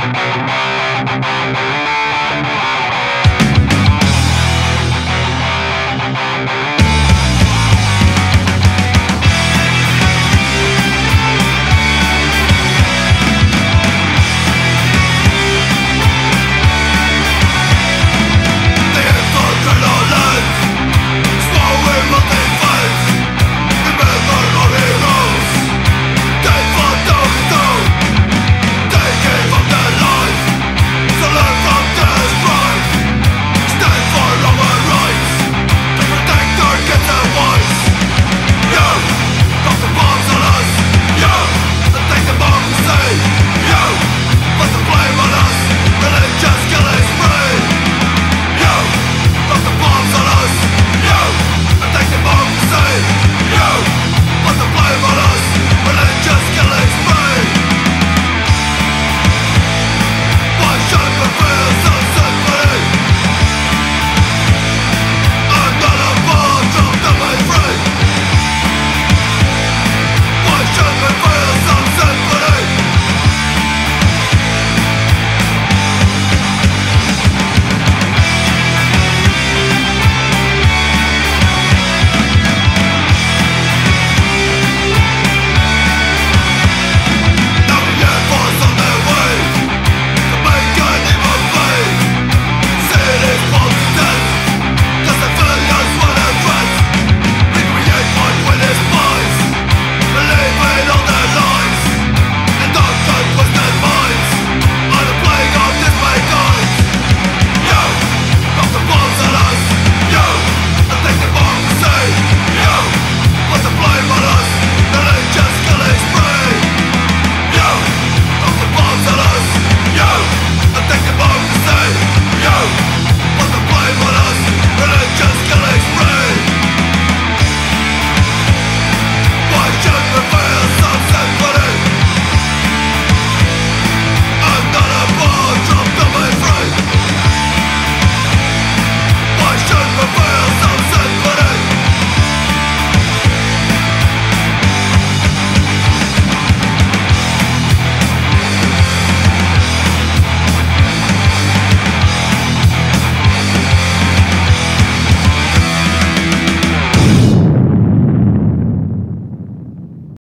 Música